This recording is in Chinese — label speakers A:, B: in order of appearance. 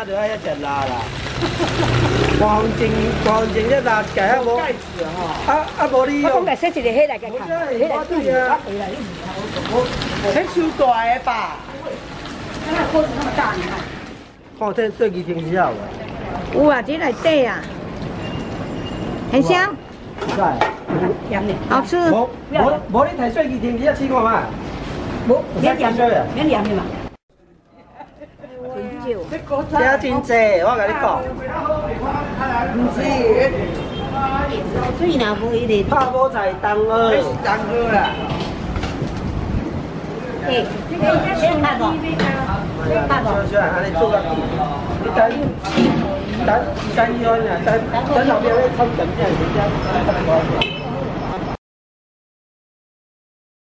A: 那就爱遐食辣啦。黄金黄金这辣起来无？盖子哈。啊啊无你
B: 我讲
A: 用。
B: 来说一个迄来个看，迄来
A: 我对啊。
C: 很手大的吧？
B: 看那锅子那么大，你看。
A: 看这做鱼平时有无？
B: 有啊，这内底啊，很香，
A: 在。
B: 咸的，好吃。
A: 无无无你睇水鱼平时啊，试看嘛。无，
B: 免盐
A: 水啊。
B: 免盐的嘛。真少。
A: 真济，我甲你讲。
C: 不是，
B: 水若无伊就
A: 泡菠菜冬
C: 那是
A: 鹅。
C: 当哥啦。
B: 嘿，这个应该是看无？看无？
A: 小小安尼做甲甜，你等等等伊安啊，等等后壁咧冲咸正，真正。